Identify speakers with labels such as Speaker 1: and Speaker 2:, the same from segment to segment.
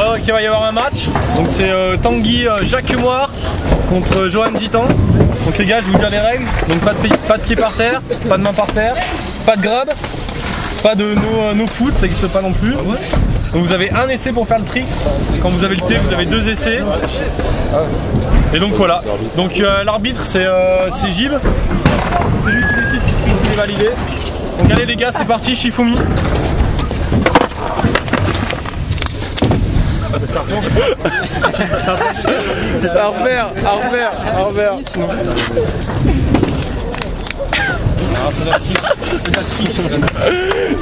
Speaker 1: Voilà, donc il va y avoir un match. Donc c'est euh, Tanguy euh, Jacquemoire contre euh, Johan Gitan. Donc les gars, je vous dire les règles. Donc pas de, pied, pas de pied par terre, pas de main par terre, pas de grab, pas de no, euh, no foot, ça n'existe pas non plus. Donc vous avez un essai pour faire le trick. Quand vous avez le T, vous avez deux essais. Et donc voilà. Donc euh, l'arbitre c'est euh, c'est Gib. C'est lui qui décide si le trick est validé. Donc allez les gars, c'est parti, Shifumi.
Speaker 2: À refaire, à refaire, à refaire.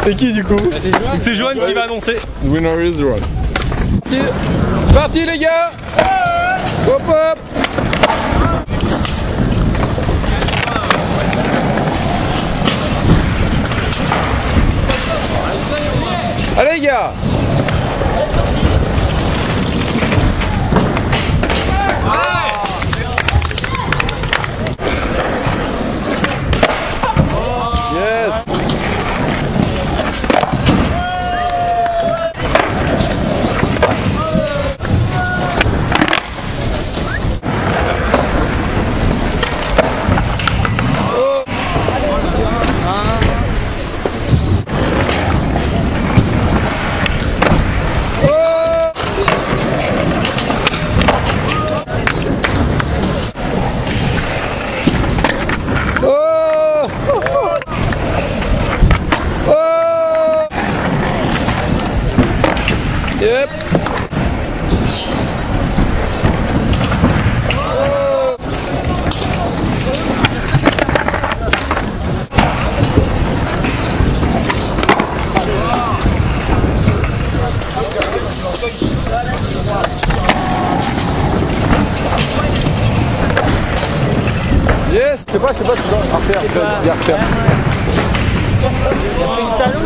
Speaker 2: C'est qui du coup
Speaker 1: c'est Johan qui va annoncer.
Speaker 2: Winner is Ron. C'est parti les gars Hop hop Allez les gars Yes Yep. Yes Je sais pas, je sais pas, tu dois refaire, refaire, bien refaire. Ah,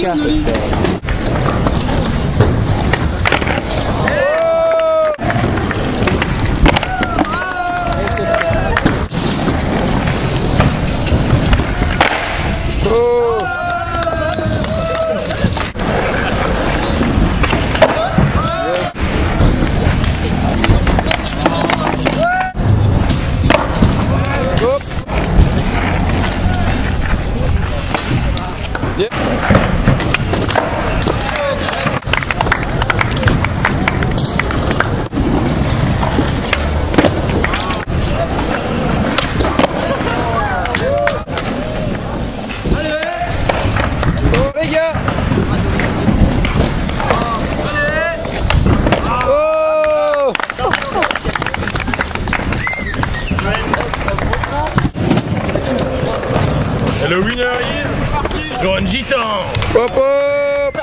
Speaker 2: スキ
Speaker 1: ャンプして Gitan.
Speaker 2: Hop hop